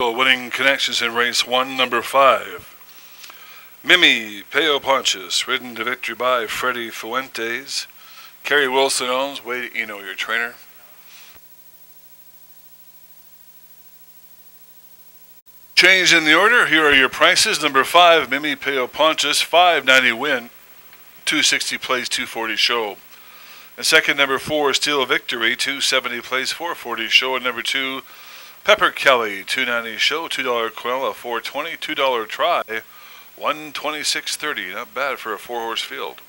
Winning connections in race one, number five. Mimi Peo Pontius, ridden to victory by Freddie Fuentes. Kerry Wilson owns. Wade Eno, your trainer. Change in the order. Here are your prices. Number five, Mimi Peo Pontius, 590 win, 260 plays 240 show. And second, number four, Steel Victory, 270 plays 440 show. And number two, Pepper Kelly, 290 show, $2 Quinella, 420, $2 try, 126.30. Not bad for a four horse field.